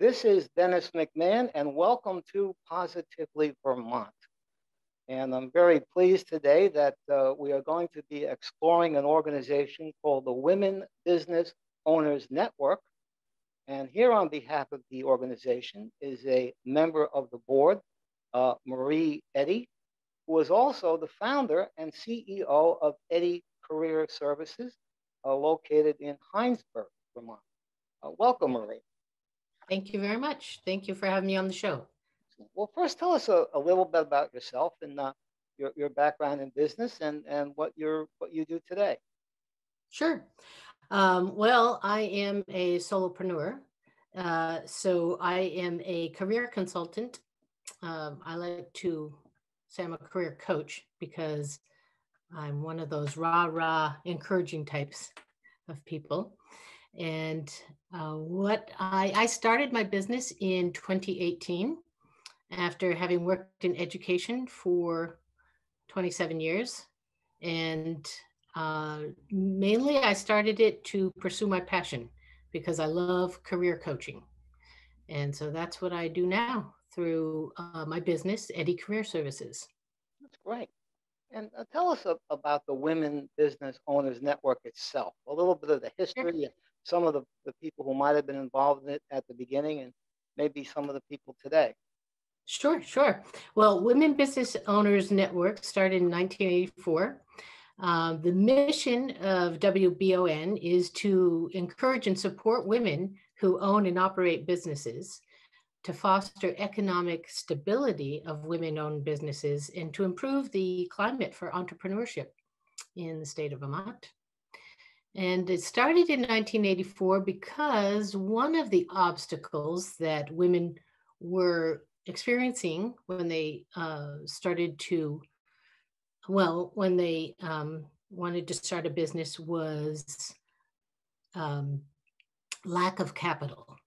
This is Dennis McMahon, and welcome to Positively Vermont. And I'm very pleased today that uh, we are going to be exploring an organization called the Women Business Owners Network. And here on behalf of the organization is a member of the board, uh, Marie Eddy, who is also the founder and CEO of Eddy Career Services, uh, located in Hinesburg, Vermont. Uh, welcome, Marie. Thank you very much. Thank you for having me on the show. Well, first, tell us a, a little bit about yourself and uh, your, your background in business and, and what, you're, what you do today. Sure. Um, well, I am a solopreneur. Uh, so I am a career consultant. Um, I like to say I'm a career coach because I'm one of those rah rah encouraging types of people. And uh, what I, I started my business in 2018 after having worked in education for 27 years. And uh, mainly I started it to pursue my passion because I love career coaching. And so that's what I do now through uh, my business, Eddy Career Services. That's great. And uh, tell us a, about the Women Business Owners Network itself, a little bit of the history, sure. Some of the, the people who might have been involved in it at the beginning, and maybe some of the people today. Sure, sure. Well, Women Business Owners Network started in 1984. Uh, the mission of WBON is to encourage and support women who own and operate businesses to foster economic stability of women owned businesses and to improve the climate for entrepreneurship in the state of Vermont. And it started in 1984 because one of the obstacles that women were experiencing when they uh, started to, well, when they um, wanted to start a business was um, lack of capital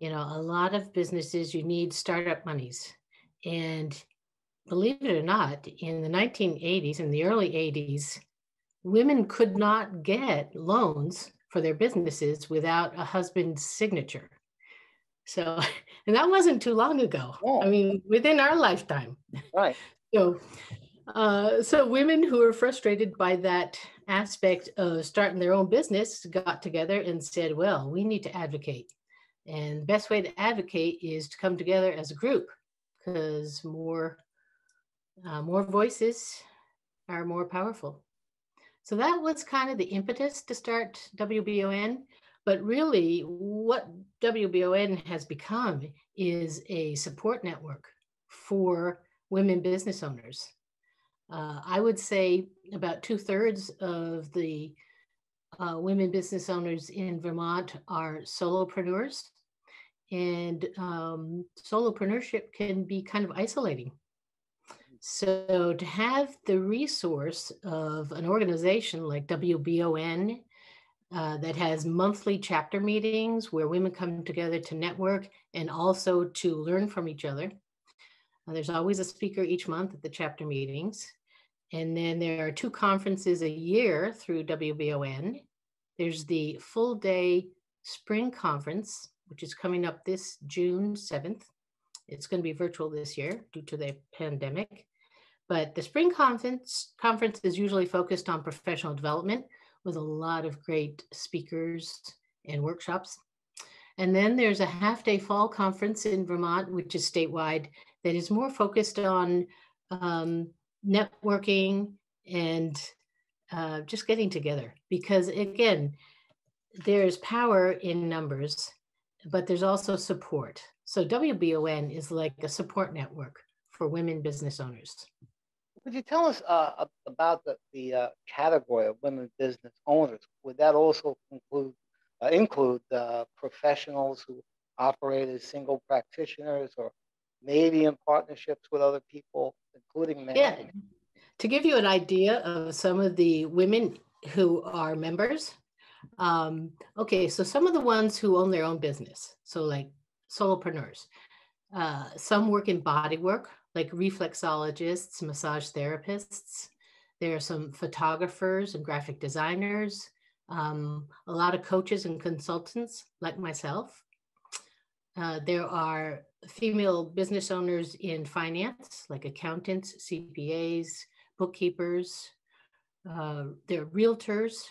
you know, a lot of businesses, you need startup monies. And believe it or not, in the 1980s in the early 80s, women could not get loans for their businesses without a husband's signature. So, and that wasn't too long ago. I mean, within our lifetime. Right. So, uh, so women who were frustrated by that aspect of starting their own business got together and said, well, we need to advocate and the best way to advocate is to come together as a group because more, uh, more voices are more powerful. So that was kind of the impetus to start WBON. But really, what WBON has become is a support network for women business owners. Uh, I would say about two thirds of the uh, women business owners in Vermont are solopreneurs and um, solopreneurship can be kind of isolating. So to have the resource of an organization like WBON uh, that has monthly chapter meetings where women come together to network and also to learn from each other. Uh, there's always a speaker each month at the chapter meetings. And then there are two conferences a year through WBON. There's the full day spring conference which is coming up this June 7th. It's going to be virtual this year due to the pandemic. But the spring conference conference is usually focused on professional development with a lot of great speakers and workshops. And then there's a half day fall conference in Vermont, which is statewide, that is more focused on um, networking and uh, just getting together. Because again, there's power in numbers but there's also support. So WBON is like a support network for women business owners. Could you tell us uh, about the, the uh, category of women business owners? Would that also include uh, include uh, professionals who operate as single practitioners, or maybe in partnerships with other people, including men? Yeah. To give you an idea of some of the women who are members, um, okay, so some of the ones who own their own business, so like solopreneurs, uh, some work in body work, like reflexologists, massage therapists. There are some photographers and graphic designers, um, a lot of coaches and consultants like myself. Uh, there are female business owners in finance, like accountants, CPAs, bookkeepers. Uh, there are realtors,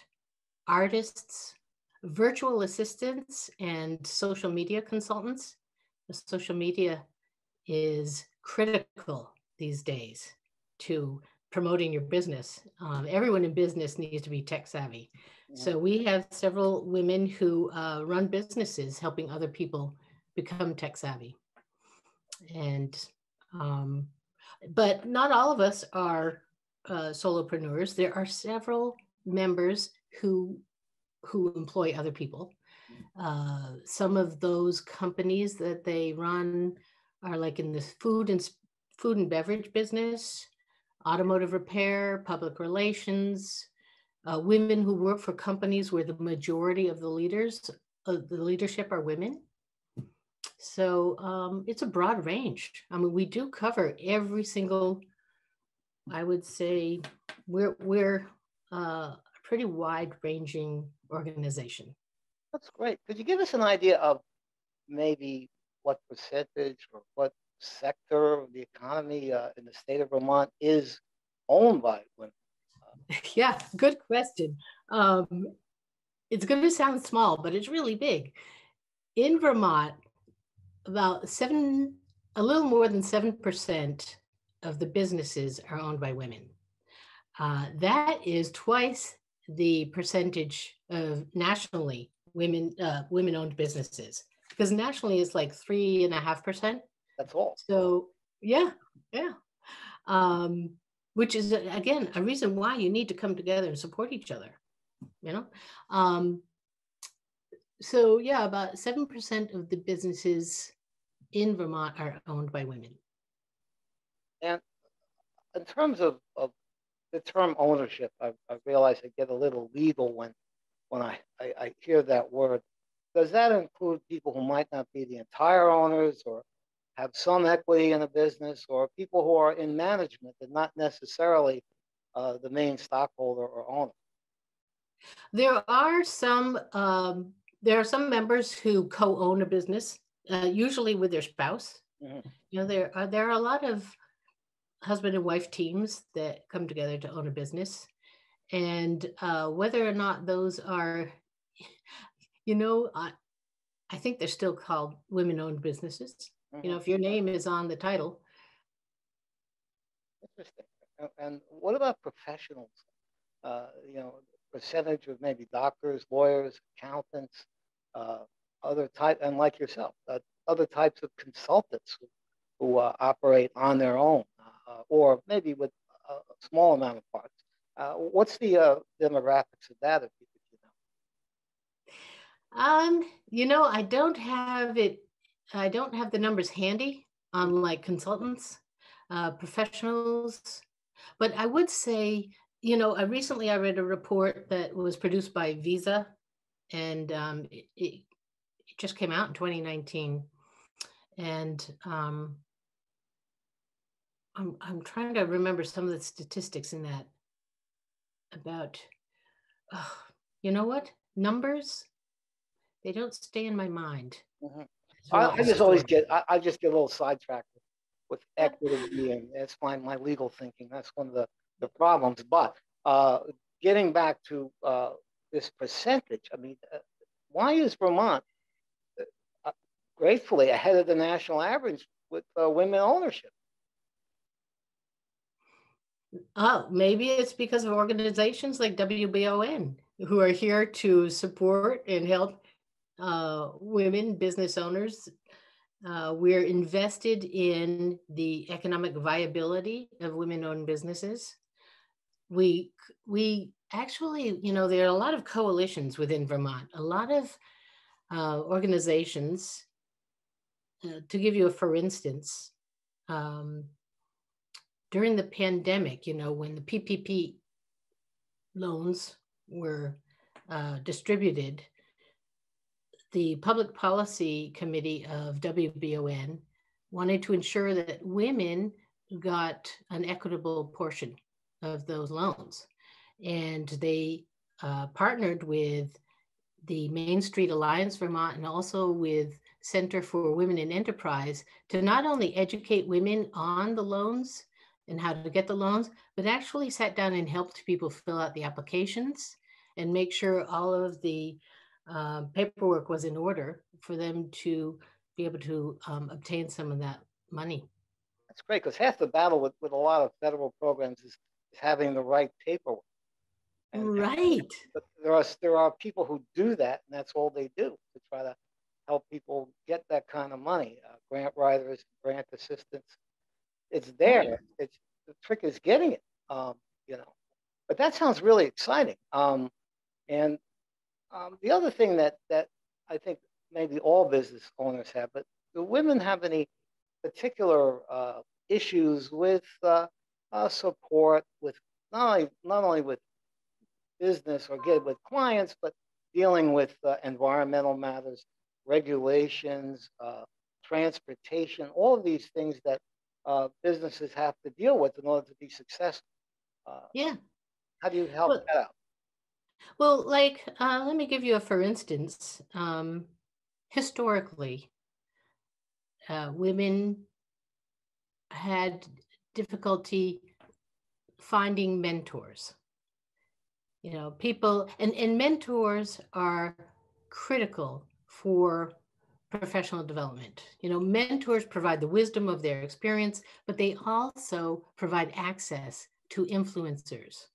artists, virtual assistants, and social media consultants. The social media is critical these days to promoting your business. Um, everyone in business needs to be tech savvy. So we have several women who uh, run businesses helping other people become tech savvy. And, um, but not all of us are uh, solopreneurs. There are several members who who employ other people. Uh, some of those companies that they run are like in the food and food and beverage business, automotive repair, public relations, uh, women who work for companies where the majority of the leaders, of the leadership are women. So um, it's a broad range. I mean, we do cover every single. I would say we're we're uh, a pretty wide ranging organization. That's great. Could you give us an idea of maybe what percentage or what sector of the economy uh, in the state of Vermont is owned by women? yeah, good question. Um, it's going to sound small, but it's really big. In Vermont, about seven, a little more than 7% of the businesses are owned by women. Uh, that is twice the percentage of nationally women uh, women owned businesses because nationally it's like three and a half percent. That's all. So yeah, yeah. Um, which is again a reason why you need to come together and support each other you know um, so yeah about 7% of the businesses in vermont are owned by women and in terms of, of the term ownership I, I realize i get a little legal when when I, I, I hear that word does that include people who might not be the entire owners or have some equity in a business or people who are in management and not necessarily uh, the main stockholder or owner? There are some um, there are some members who co-own a business, uh, usually with their spouse. Mm-hmm. You know, there are there are a lot of husband and wife teams that come together to own a business, and uh, whether or not those are, you know, I, I think they're still called women-owned businesses. Mm-hmm. You know, if your name is on the title. Interesting. And what about professionals? Uh, you know, percentage of maybe doctors, lawyers, accountants, uh, other type, and like yourself, uh, other types of consultants who, who uh, operate on their own, uh, or maybe with a small amount of parts. Uh, what's the demographics of that, if you, if you know? Um, you know, I don't have it I don't have the numbers handy on like consultants, uh, professionals, but I would say, you know, I recently I read a report that was produced by Visa, and um, it, it, just came out in 2019, and um, I'm I'm trying to remember some of the statistics in that about, you know what? Numbers, they don't stay in my mind. Mm-hmm. I, I, just always get I, I, just get a little sidetracked with, equity and that's my, my legal thinking. That's one of the, the problems. But uh, getting back to uh, this percentage, I mean, uh, why is Vermont uh, uh, gratefully ahead of the national average with uh, women ownership? Oh, maybe it's because of organizations like WBON who are here to support and help uh, women business owners. Uh, we're invested in the economic viability of women-owned businesses. We we actually, you know, there are a lot of coalitions within Vermont. A lot of uh, organizations. Uh, to give you a for instance, um, during the pandemic, you know, when the PPP loans were uh, distributed, the Public Policy Committee of WBON wanted to ensure that women got an equitable portion of those loans. And they uh, partnered with the Main Street Alliance Vermont and also with Center for Women in Enterprise to not only educate women on the loans and how to get the loans, but actually sat down and helped people fill out the applications and make sure all of the um, paperwork was in order for them to be able to um, obtain some of that money. That's great because half the battle with, with a lot of federal programs is, is having the right paperwork. And, right. But there are there are people who do that, and that's all they do to try to help people get that kind of money. Uh, grant writers, grant assistants, it's there. It's the trick is getting it. Um, you know, but that sounds really exciting. Um, and um, the other thing that that I think maybe all business owners have, but do women have any particular uh, issues with uh, uh, support with not only not only with business or get with clients, but dealing with uh, environmental matters, regulations, uh, transportation, all of these things that uh, businesses have to deal with in order to be successful. Uh, yeah. How do you help well, that out? Well, like, uh, let me give you a for instance. Um, historically, uh, women had difficulty finding mentors. You know, people, and, and mentors are critical for professional development. You know, mentors provide the wisdom of their experience, but they also provide access to influencers.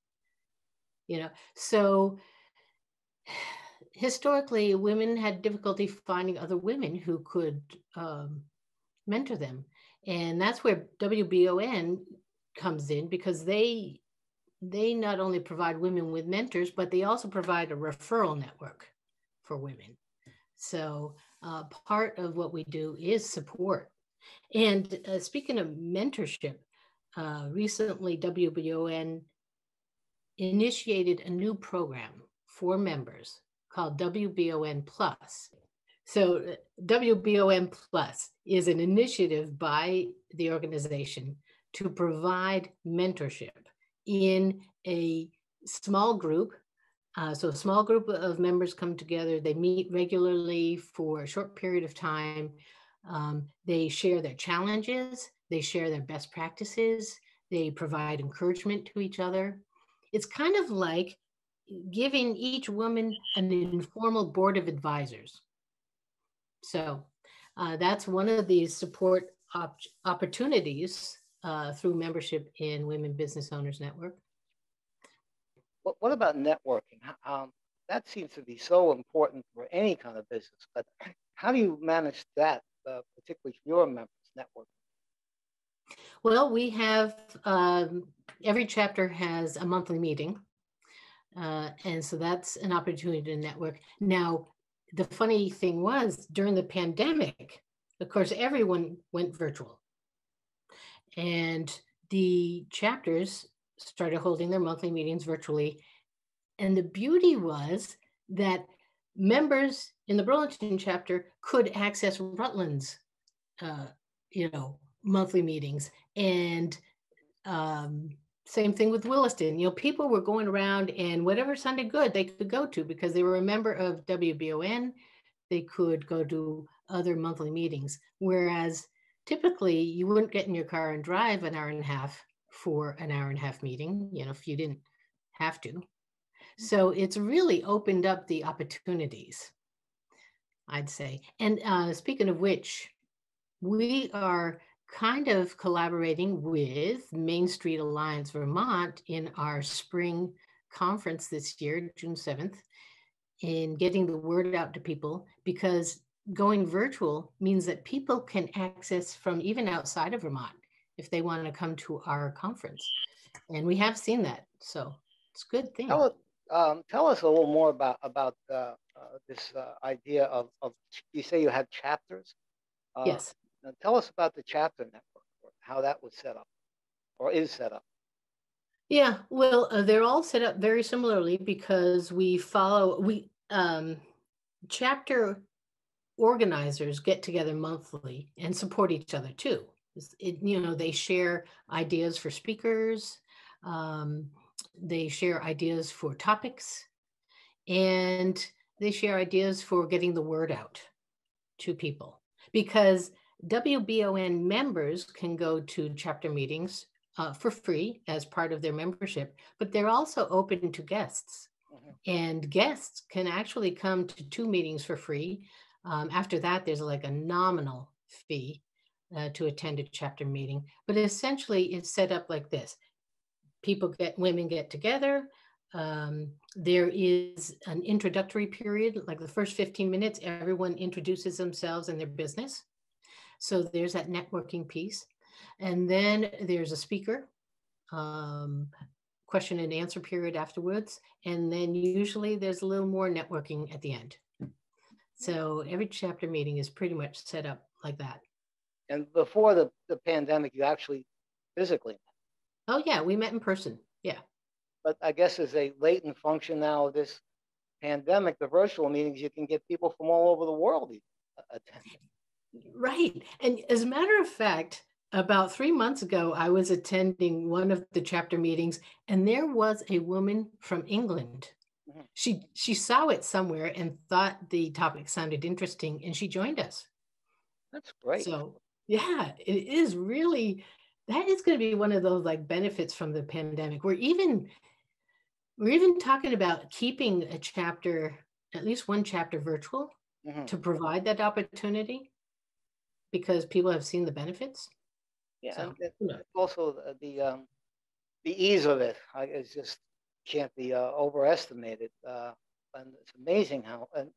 You know, so historically, women had difficulty finding other women who could um, mentor them. And that's where WBON comes in because they they not only provide women with mentors, but they also provide a referral network for women. So uh, part of what we do is support. And uh, speaking of mentorship, uh, recently WBON initiated a new program for members called WBON Plus. So WBON Plus is an initiative by the organization to provide mentorship in a small group uh, so a small group of members come together. They meet regularly for a short period of time. Um, they share their challenges. They share their best practices. They provide encouragement to each other. It's kind of like giving each woman an informal board of advisors. So uh, that's one of these support op opportunities uh, through membership in Women Business Owners Network. What, what about networking? Um, that seems to be so important for any kind of business, but how do you manage that, uh, particularly for your members network? Well, we have um, every chapter has a monthly meeting. Uh, and so that's an opportunity to network. Now, the funny thing was during the pandemic, of course, everyone went virtual. And the chapters started holding their monthly meetings virtually. And the beauty was that members in the Burlington chapter could access Rutland's, uh, you know, monthly meetings. And um, same thing with Williston. You know, people were going around and whatever sounded good, they could go to because they were a member of WBON. They could go to other monthly meetings. Whereas typically you wouldn't get in your car and drive an hour and a half for an hour and a half meeting, you know, if you didn't have to. So it's really opened up the opportunities, I'd say. And uh, speaking of which, we are kind of collaborating with Main Street Alliance Vermont in our spring conference this year, June 7th, in getting the word out to people because going virtual means that people can access from even outside of Vermont if they want to come to our conference. And we have seen that. So it's a good thing. Tell, um, tell us a little more about, about uh, uh, this uh, idea of, of, you say you had chapters? Uh, yes. Tell us about the chapter network, how that was set up or is set up. Yeah, well, uh, they're all set up very similarly because we follow, we, um, chapter organizers get together monthly and support each other too. It, you know, they share ideas for speakers, um, they share ideas for topics, and they share ideas for getting the word out. to people because WBON members can go to chapter meetings uh, for free as part of their membership, but they're also open to guests. Mm-hmm. And guests can actually come to two meetings for free. Um, after that, there's like a nominal fee uh, to attend a chapter meeting. But essentially, it's set up like this people get, women get together. Um, there is an introductory period, like the first 15 minutes, everyone introduces themselves and their business. So there's that networking piece. And then there's a speaker, um, question and answer period afterwards. And then usually there's a little more networking at the end. So every chapter meeting is pretty much set up like that. And before the, the pandemic, you actually physically met. Oh, yeah, we met in person. Yeah. But I guess as a latent function now of this pandemic, the virtual meetings, you can get people from all over the world attending. Right. And as a matter of fact, about three months ago, I was attending one of the chapter meetings, and there was a woman from England. Mm-hmm. She she saw it somewhere and thought the topic sounded interesting, and she joined us. That's great. So yeah, it is really that is going to be one of those like benefits from the pandemic. We're even we're even talking about keeping a chapter, at least one chapter virtual mm-hmm. to provide that opportunity because people have seen the benefits. Yeah, so, also the the, um, the ease of it it is just can't be uh, overestimated. Uh, and it's amazing how. And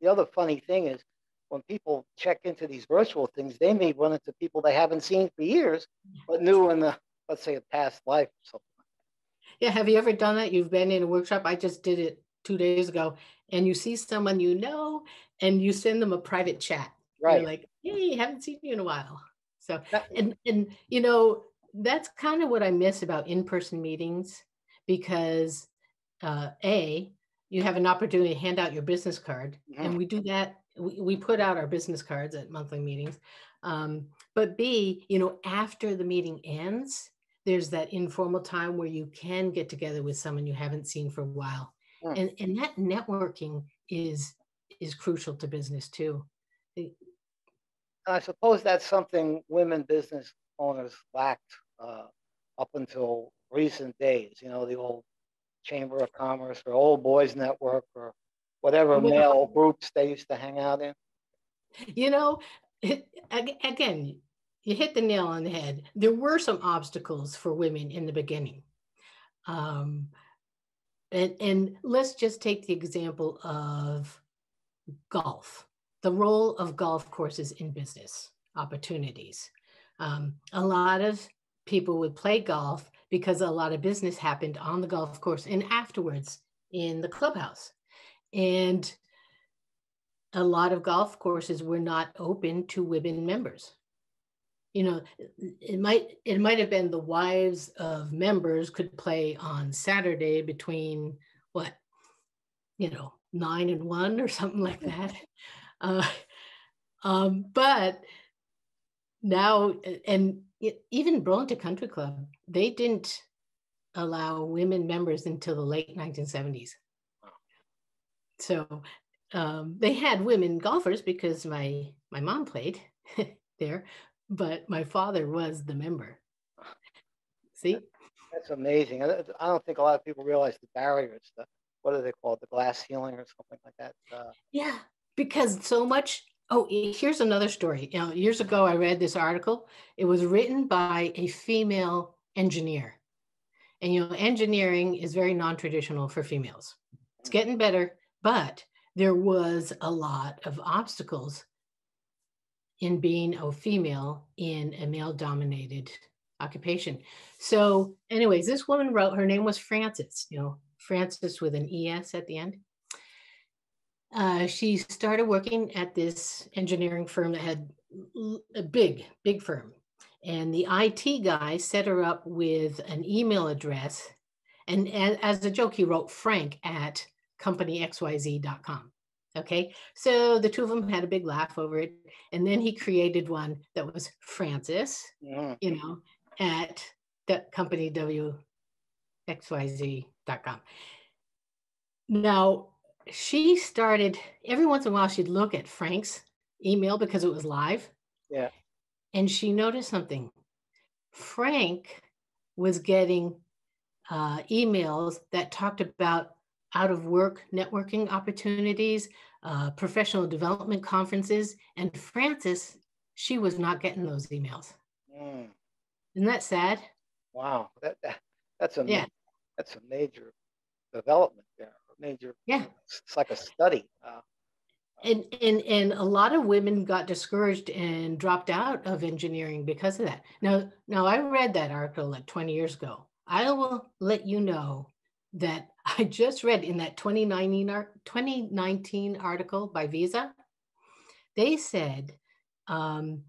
the other funny thing is, when people check into these virtual things, they may run into people they haven't seen for years, but knew in the let's say a past life or something. Yeah, have you ever done that? You've been in a workshop. I just did it two days ago, and you see someone you know, and you send them a private chat. Right. You're like, hey, haven't seen you in a while. So, and, and, you know, that's kind of what I miss about in-person meetings because uh, A, you have an opportunity to hand out your business card mm-hmm. and we do that. We, we put out our business cards at monthly meetings. Um, but B, you know, after the meeting ends, there's that informal time where you can get together with someone you haven't seen for a while. Mm. And, and that networking is is crucial to business too. I suppose that's something women business owners lacked uh, up until recent days. You know, the old Chamber of Commerce or Old Boys Network or whatever male groups they used to hang out in. You know, it, again, you hit the nail on the head. There were some obstacles for women in the beginning. Um, and, and let's just take the example of golf the role of golf courses in business opportunities. Um, a lot of people would play golf because a lot of business happened on the golf course and afterwards in the clubhouse. And a lot of golf courses were not open to women members. You know, it might it might have been the wives of members could play on Saturday between what, you know, nine and one or something like that. Uh, um, but now, and even Burlington Country Club, they didn't allow women members until the late 1970s. So um, they had women golfers because my my mom played there, but my father was the member. See, that's amazing. I don't think a lot of people realize the barriers. The, what are they called? The glass ceiling or something like that. Uh, yeah, because so much oh here's another story. You know years ago i read this article. It was written by a female engineer. And you know engineering is very non-traditional for females. It's getting better but there was a lot of obstacles in being a female in a male dominated occupation. So anyways this woman wrote her name was frances you know frances with an es at the end uh, she started working at this engineering firm that had a big, big firm. And the IT guy set her up with an email address. And as a joke, he wrote Frank at companyxyz.com. Okay, so the two of them had a big laugh over it. And then he created one that was Francis, yeah. you know, at the company WXYZ.com. Now, she started every once in a while she'd look at frank's email because it was live. Yeah. And she noticed something. Frank was getting uh, emails that talked about out of work networking opportunities, uh, professional development conferences. And Frances, she was not getting those emails. Mm. Isn't that sad? Wow. That, that that's a yeah. that's a major development there. Major yeah. It's like a study. Uh, and, and and a lot of women got discouraged and dropped out of engineering because of that. Now, now I read that article like 20 years ago. I will let you know that I just read in that 2019, 2019 article by Visa. They said um,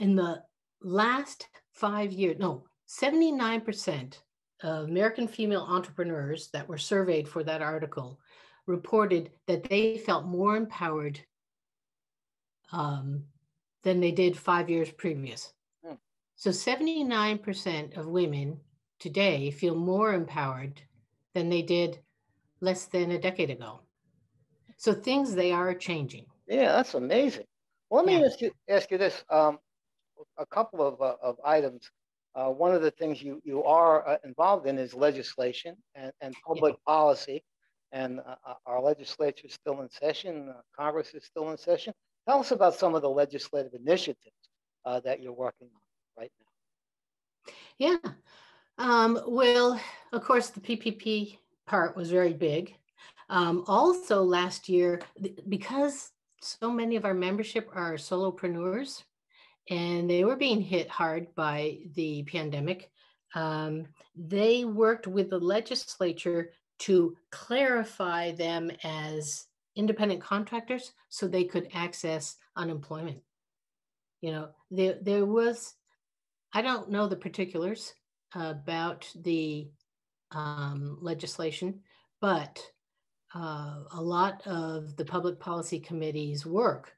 in the last five years, no, 79% of American female entrepreneurs that were surveyed for that article reported that they felt more empowered um, than they did five years previous. Hmm. So 79% of women today feel more empowered than they did less than a decade ago. So things they are changing. Yeah, that's amazing. Well, let me yeah. ask you ask you this: um, a couple of, uh, of items. Uh, one of the things you you are uh, involved in is legislation and, and public yeah. policy and uh, uh, our legislature is still in session. Uh, Congress is still in session. Tell us about some of the legislative initiatives uh, that you're working on right now. Yeah. Um, well, of course, the PPP part was very big. Um, also, last year, because so many of our membership are solopreneurs and they were being hit hard by the pandemic, um, they worked with the legislature to clarify them as independent contractors so they could access unemployment. You know, there, there was, I don't know the particulars about the um, legislation, but uh, a lot of the public policy committee's work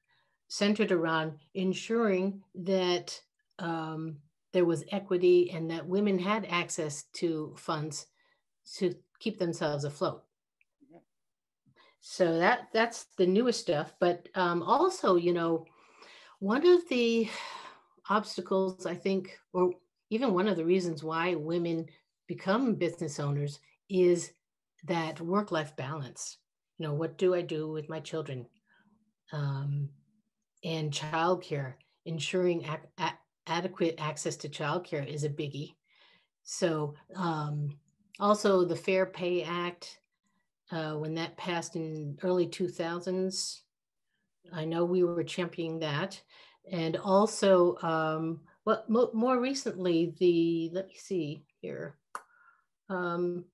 centered around ensuring that um, there was equity and that women had access to funds to keep themselves afloat. So that that's the newest stuff. But um, also, you know, one of the obstacles I think, or even one of the reasons why women become business owners is that work-life balance. You know, what do I do with my children? Um, and childcare, ensuring adequate access to childcare is a biggie. So um, also the Fair Pay Act, uh, when that passed in early 2000s, I know we were championing that. And also, um, well, mo more recently, the, let me see here, um,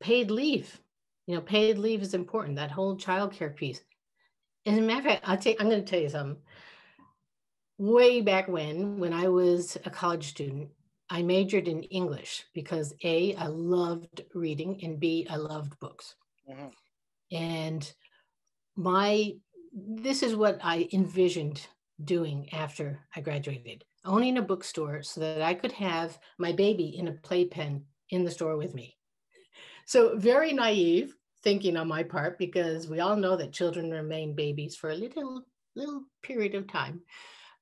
paid leave. You know, paid leave is important, that whole childcare piece. As a matter of fact, I'll take, I'm going to tell you something. Way back when, when I was a college student, I majored in English because A, I loved reading, and B, I loved books. Mm-hmm. And my, this is what I envisioned doing after I graduated owning a bookstore so that I could have my baby in a playpen in the store with me. So, very naive thinking on my part, because we all know that children remain babies for a little, little period of time.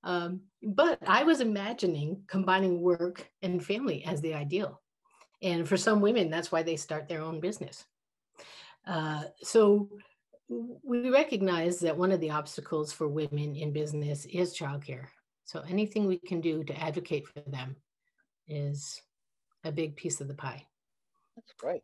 Um, but I was imagining combining work and family as the ideal. And for some women, that's why they start their own business. Uh, so we recognize that one of the obstacles for women in business is childcare. So anything we can do to advocate for them is a big piece of the pie. That's great.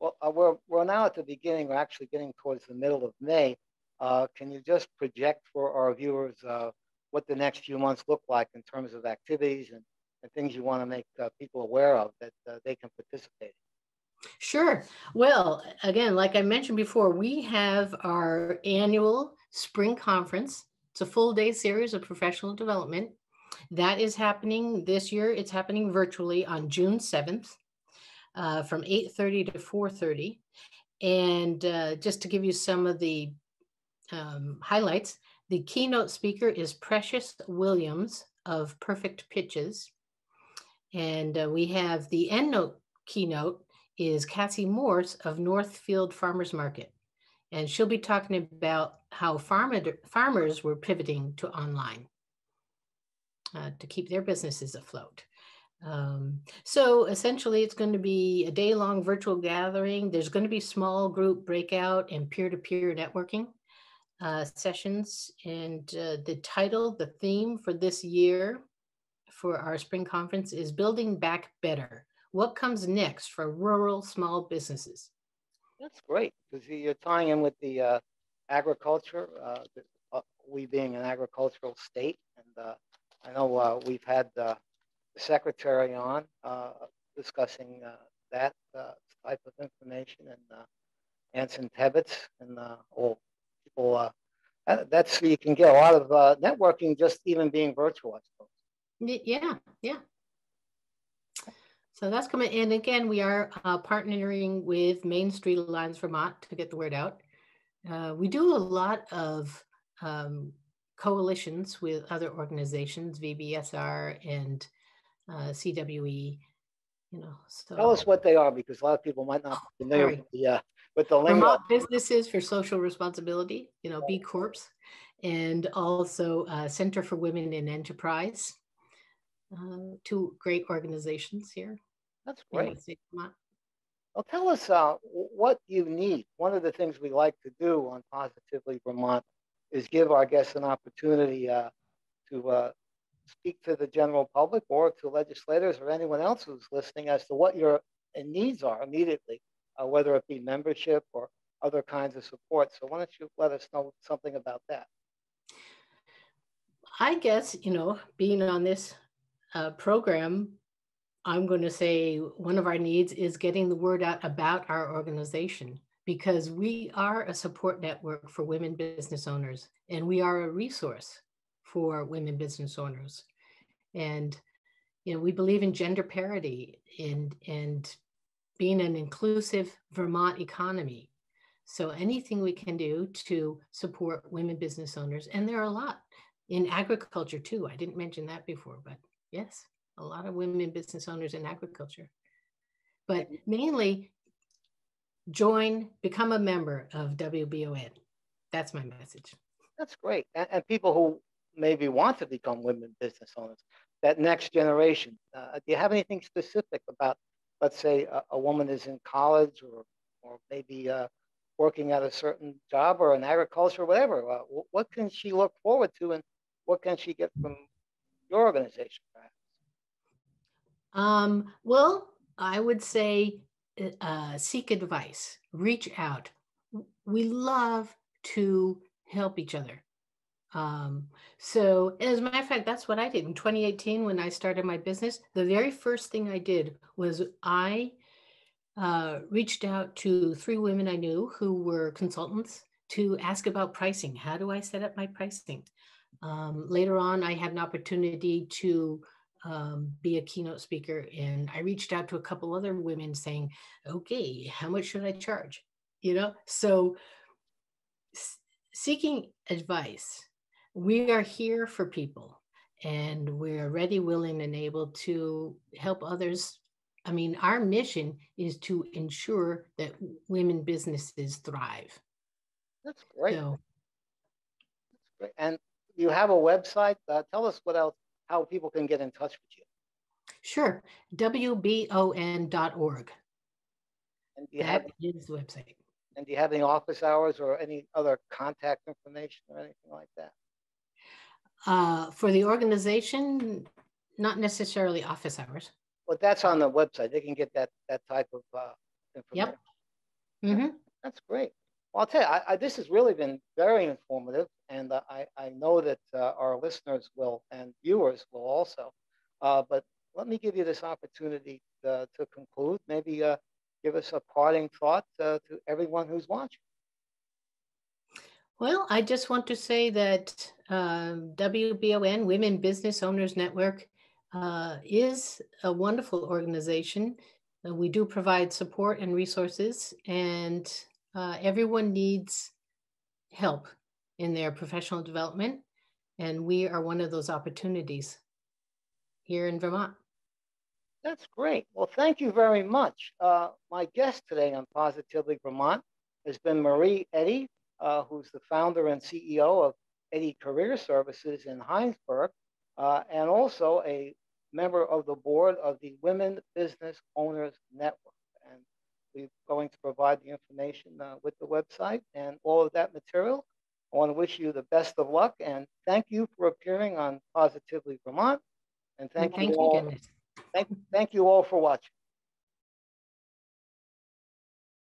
Well, uh, we're, we're now at the beginning, we're actually getting towards the middle of May. Uh, can you just project for our viewers uh, what the next few months look like in terms of activities and, and things you want to make uh, people aware of that uh, they can participate Sure. Well, again, like I mentioned before, we have our annual spring conference. It's a full day series of professional development. That is happening this year. It's happening virtually on June 7th uh, from 8.30 to 4.30. And uh, just to give you some of the um, highlights, the keynote speaker is Precious Williams of Perfect Pitches. And uh, we have the end note keynote is Cassie Morse of Northfield Farmers Market. And she'll be talking about how farmer, farmers were pivoting to online uh, to keep their businesses afloat. Um, so essentially, it's going to be a day long virtual gathering. There's going to be small group breakout and peer to peer networking uh, sessions. And uh, the title, the theme for this year for our spring conference is Building Back Better. What comes next for rural small businesses? That's great because you're tying in with the uh, agriculture, uh, uh, we being an agricultural state. And uh, I know we've had secretary on uh, discussing uh, that uh, type of information and Anson Tebbetts and all people. that's you can get a lot of networking just even being virtual, I suppose. Yeah, yeah. So that's coming. And again, we are uh, partnering with Main Street Alliance Vermont to get the word out. Uh, we do a lot of um, coalitions with other organizations, VBSR and uh, CWE, you know. So Tell us what they are because a lot of people might not be familiar with the uh, with the lingo. businesses for social responsibility, you know, B Corps, and also uh, Center for Women in Enterprise. Uh, two great organizations here. That's great. Well, tell us uh, what you need. One of the things we like to do on Positively Vermont is give our guests an opportunity uh, to uh, speak to the general public or to legislators or anyone else who's listening as to what your needs are immediately, uh, whether it be membership or other kinds of support. So why don't you let us know something about that? I guess, you know, being on this uh, program, I'm going to say one of our needs is getting the word out about our organization because we are a support network for women business owners and we are a resource for women business owners. And you know, we believe in gender parity and and being an inclusive Vermont economy. So anything we can do to support women business owners, and there are a lot in agriculture too. I didn't mention that before, but yes, a lot of women business owners in agriculture. But mainly join, become a member of WBON. That's my message. That's great. And, and people who maybe want to become women business owners, that next generation. Uh, do you have anything specific about, let's say, a, a woman is in college or, or maybe uh, working at a certain job or in agriculture whatever? Uh, what can she look forward to and what can she get from your organization, perhaps? Um, well, I would say uh, seek advice, reach out. We love to help each other. Um, so as a matter of fact, that's what I did in 2018 when I started my business. The very first thing I did was I uh, reached out to three women I knew who were consultants to ask about pricing. How do I set up my pricing? Um, later on, I had an opportunity to um, be a keynote speaker, and I reached out to a couple other women saying, "Okay, how much should I charge?" You know, so seeking advice we are here for people and we're ready, willing, and able to help others. I mean, our mission is to ensure that women businesses thrive. That's great. So, That's great. And you have a website. Uh, tell us what else, how people can get in touch with you. Sure. WBON.org. And do you that have, is the website. And do you have any office hours or any other contact information or anything like that? Uh, for the organization, not necessarily office hours. But that's on the website. They can get that that type of uh, information. Yep. Mm-hmm. That's great. Well, I'll tell you, I, I, this has really been very informative, and uh, I, I know that uh, our listeners will and viewers will also. Uh, but let me give you this opportunity to, to conclude. Maybe uh, give us a parting thought uh, to everyone who's watching. Well, I just want to say that uh, WBON, Women Business Owners Network, uh, is a wonderful organization. Uh, we do provide support and resources, and uh, everyone needs help in their professional development. And we are one of those opportunities here in Vermont. That's great. Well, thank you very much. Uh, my guest today on Positively Vermont has been Marie Eddy, uh, who's the founder and CEO of Eddy Career Services in Hinesburg, uh, and also a member of the board of the Women Business Owners Network. And we're going to provide the information uh, with the website and all of that material. I want to wish you the best of luck and thank you for appearing on Positively Vermont. And thank, Thank you you, all. Thank, thank you all for watching.